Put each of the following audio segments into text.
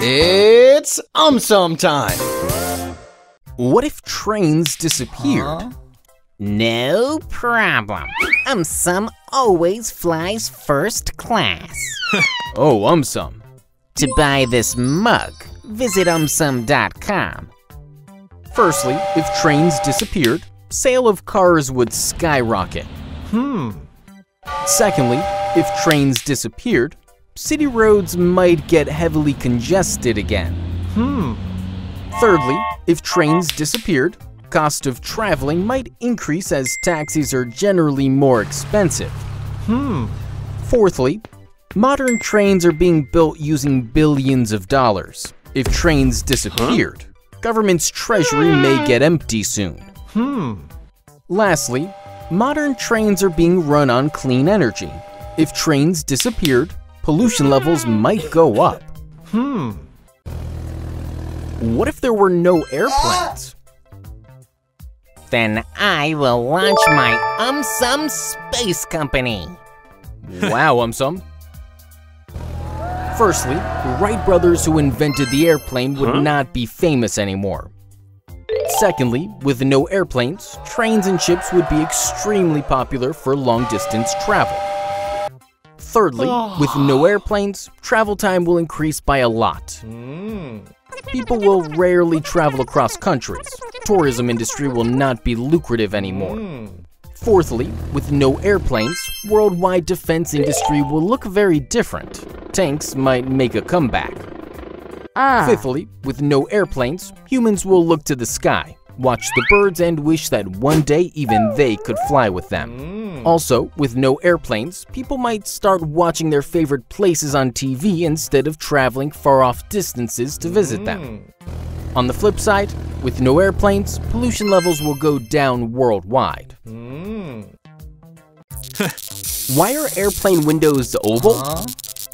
It's um time. What if trains disappeared? Huh? No problem. AumSum always flies first class. Oh, AumSum. To buy this mug, visit aumsum.com. Firstly, if trains disappeared, sale of cars would skyrocket. Hmm. Secondly, if trains disappeared, city roads might get heavily congested again. Hmm. Thirdly, if trains disappeared, cost of traveling might increase as taxis are generally more expensive. Hmm. Fourthly, modern trains are being built using billions of dollars. If trains disappeared, government's treasury may get empty soon. Hmm. Lastly, modern trains are being run on clean energy. If trains disappeared, pollution levels might go up. Hmm. What if there were no airplanes? Then I will launch my AumSum Space Company. Wow, AumSum. Firstly, the Wright brothers who invented the airplane would not be famous anymore. Secondly, with no airplanes, trains and ships would be extremely popular for long distance travel. Thirdly, with no airplanes, travel time will increase by a lot. Hmm. People will rarely travel across countries. Tourism industry will not be lucrative anymore. Hmm. Fourthly, with no airplanes, worldwide defense industry will look very different. Tanks might make a comeback. Fifthly, with no airplanes, humans will look to the sky, watch the birds and wish that one day even they could fly with them. Also, with no airplanes, people might start watching their favorite places on TV instead of traveling far off distances to visit them. On the flip side, with no airplanes, pollution levels will go down worldwide. Hmm. Why are airplane windows oval? Huh?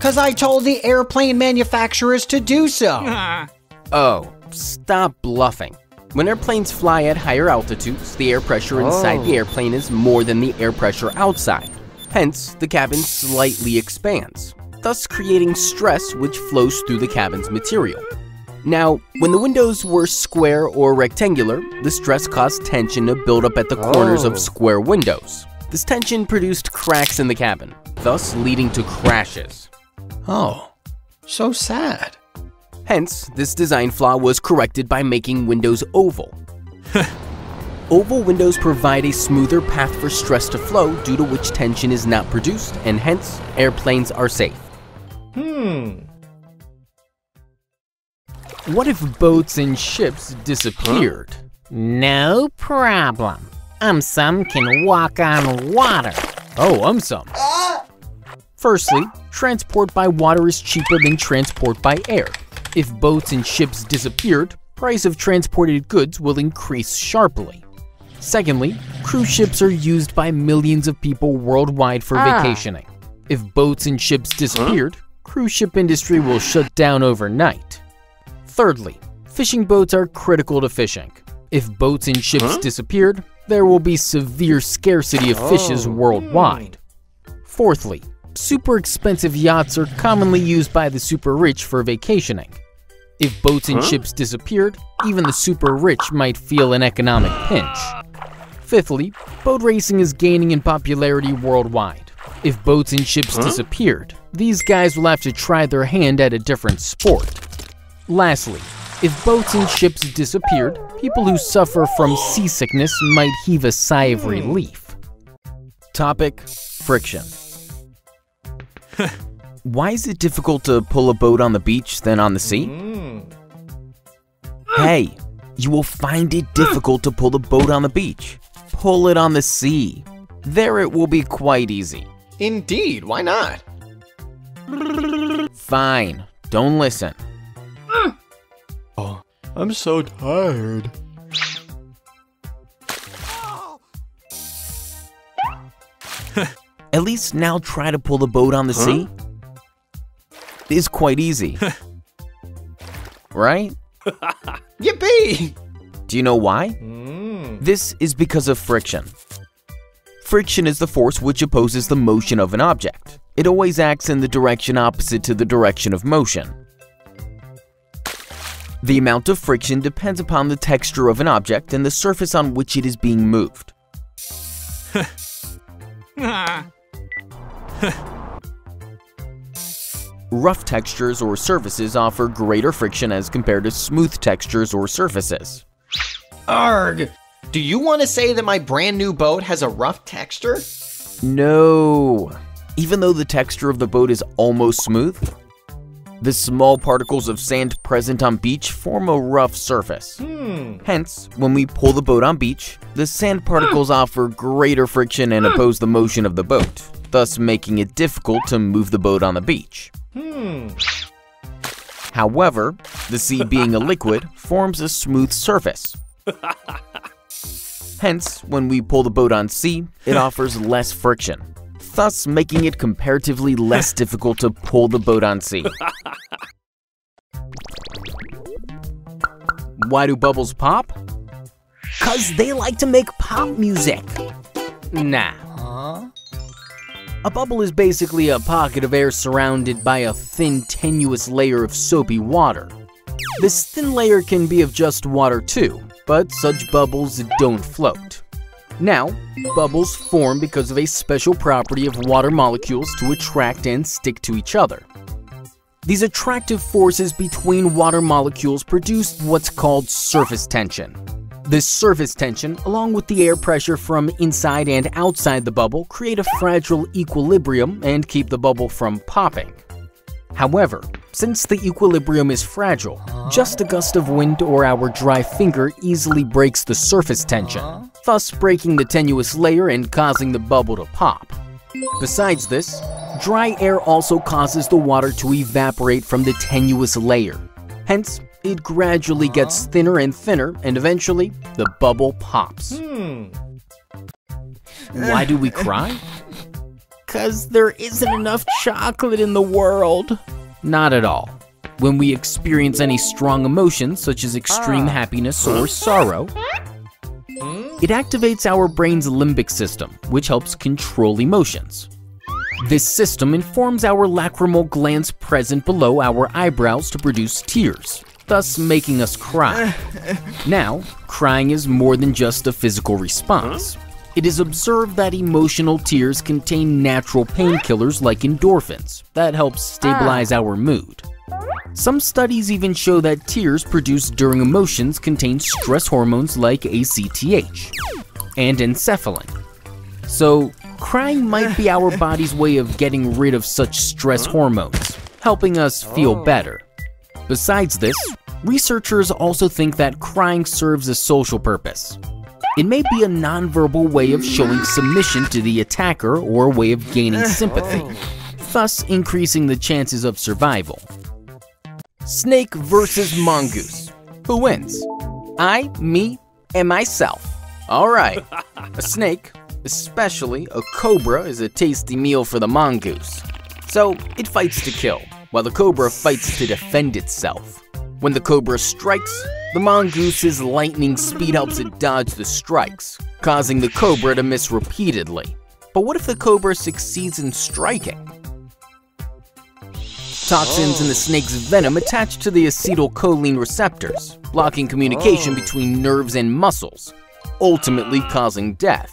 Cause I told the airplane manufacturers to do so. Oh, stop bluffing. When airplanes fly at higher altitudes, the air pressure inside the Oh. airplane is more than the air pressure outside. Hence, the cabin slightly expands, thus creating stress which flows through the cabin's material. Now, when the windows were square or rectangular, the stress caused tension to build up at the corners Oh. of square windows. This tension produced cracks in the cabin, thus leading to crashes. Oh, so sad. Hence, this design flaw was corrected by making windows oval. oval windows provide a smoother path for stress to flow due to which tension is not produced and hence airplanes are safe. Hmm. What if boats and ships disappeared? No problem. AumSum can walk on water. Oh, um some. Firstly, transport by water is cheaper than transport by air. If boats and ships disappeared, price of transported goods will increase sharply. Secondly, cruise ships are used by millions of people worldwide for ah. vacationing. If boats and ships disappeared, cruise ship industry will shut down overnight. Thirdly, fishing boats are critical to fishing. If boats and ships disappeared, there will be severe scarcity of fishes Oh. worldwide. Fourthly, super expensive yachts are commonly used by the super rich for vacationing. If boats and ships disappeared, even the super rich might feel an economic pinch. Fifthly, boat racing is gaining in popularity worldwide. If boats and ships disappeared, these guys will have to try their hand at a different sport. Lastly, if boats and ships disappeared, people who suffer from seasickness might heave a sigh of hmm. relief. Topic Friction. Why is it difficult to pull a boat on the beach than on the sea? Hmm. Hey, you will find it difficult to pull the boat on the beach. Pull it on the sea. There it will be quite easy. Indeed, why not? Fine, don't listen. Oh, I'm so tired. At least now try to pull the boat on the sea. Is quite easy. right? Yippee! Do you know why? Hmm. This is because of friction. Friction is the force which opposes the motion of an object. It always acts in the direction opposite to the direction of motion. The amount of friction depends upon the texture of an object and the surface on which it is being moved. Rough textures or surfaces offer greater friction as compared to smooth textures or surfaces. Arg! Do you want to say that my brand new boat has a rough texture? No. Even though the texture of the boat is almost smooth, the small particles of sand present on beach form a rough surface. Hmm. Hence, when we pull the boat on beach, the sand particles hmm. offer greater friction and hmm. oppose the motion of the boat, thus making it difficult to move the boat on the beach. Hmm. However, the sea being a liquid forms a smooth surface. Hence, when we pull the boat on sea, it offers less friction, thus making it comparatively less difficult to pull the boat on sea. Why do bubbles pop? Cause they like to make pop music. Nah. A bubble is basically a pocket of air surrounded by a thin, tenuous layer of soapy water. This thin layer can be of just water too, but such bubbles don't float. Now, bubbles form because of a special property of water molecules to attract and stick to each other. These attractive forces between water molecules produce what's called surface tension. This surface tension, along with the air pressure from inside and outside the bubble, create a fragile equilibrium and keep the bubble from popping. However, since the equilibrium is fragile, just a gust of wind or our dry finger easily breaks the surface tension, thus breaking the tenuous layer and causing the bubble to pop. Besides this, dry air also causes the water to evaporate from the tenuous layer. Hence, it gradually gets uh-huh. thinner and thinner, and eventually, the bubble pops. Hmm. Why do we cry? Cause there isn't enough chocolate in the world. Not at all. When we experience any strong emotions, such as extreme ah. happiness or sorrow, hmm? it activates our brain's limbic system, which helps control emotions. This system informs our lacrimal glands present below our eyebrows to produce tears, thus making us cry. Now, crying is more than just a physical response. It is observed that emotional tears contain natural painkillers like endorphins that help stabilize ah. our mood. Some studies even show that tears produced during emotions contain stress hormones like ACTH and enkephalin. So, crying might be our body's way of getting rid of such stress hormones, helping us feel oh. better. Besides this, researchers also think that crying serves a social purpose. It may be a nonverbal way of showing submission to the attacker or a way of gaining oh. sympathy, thus increasing the chances of survival. Snake versus mongoose. Who wins? I, me, and myself. Alright. A snake, especially a cobra, is a tasty meal for the mongoose. So it fights to kill, while the cobra fights to defend itself. When the cobra strikes, the mongoose's lightning speed helps it dodge the strikes, causing the cobra to miss repeatedly. But what if the cobra succeeds in striking? Toxins in the snake's venom attach to the acetylcholine receptors, blocking communication oh. between nerves and muscles, ultimately causing death.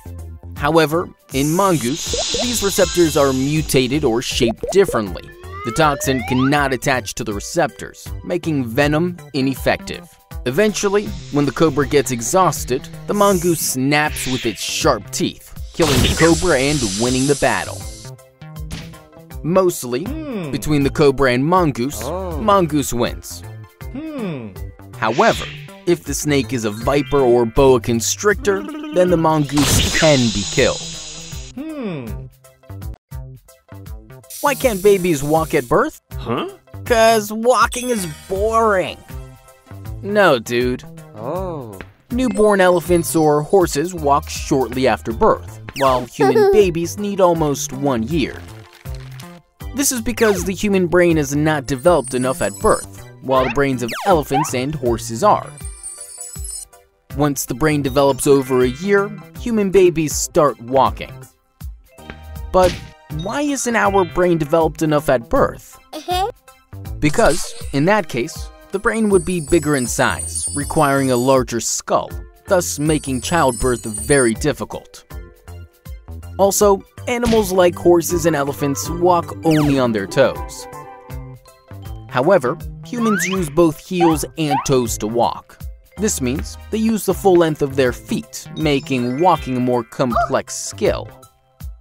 However, in mongoose, these receptors are mutated or shaped differently. The toxin cannot attach to the receptors, making venom ineffective. Eventually, when the cobra gets exhausted, the mongoose snaps with its sharp teeth, killing the cobra and winning the battle. Mostly, hmm. between the cobra and mongoose, oh. mongoose wins. Hmm. However, if the snake is a viper or boa constrictor, then the mongoose can be killed. Hmm. Why can't babies walk at birth? Huh? Cause walking is boring. No, dude. Oh. Newborn elephants or horses walk shortly after birth, while human babies need almost one year. This is because the human brain is not developed enough at birth, while the brains of elephants and horses are. Once the brain develops over a year, human babies start walking. But why isn't our brain developed enough at birth? Uh-huh. Because, in that case, the brain would be bigger in size, requiring a larger skull, thus making childbirth very difficult. Also, animals like horses and elephants walk only on their toes. However, humans use both heels and toes to walk. This means they use the full length of their feet, making walking a more complex skill.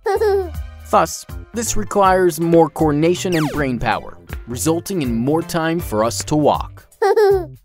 Thus, this requires more coordination and brain power, resulting in more time for us to walk.